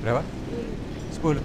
Berapa? sepuluh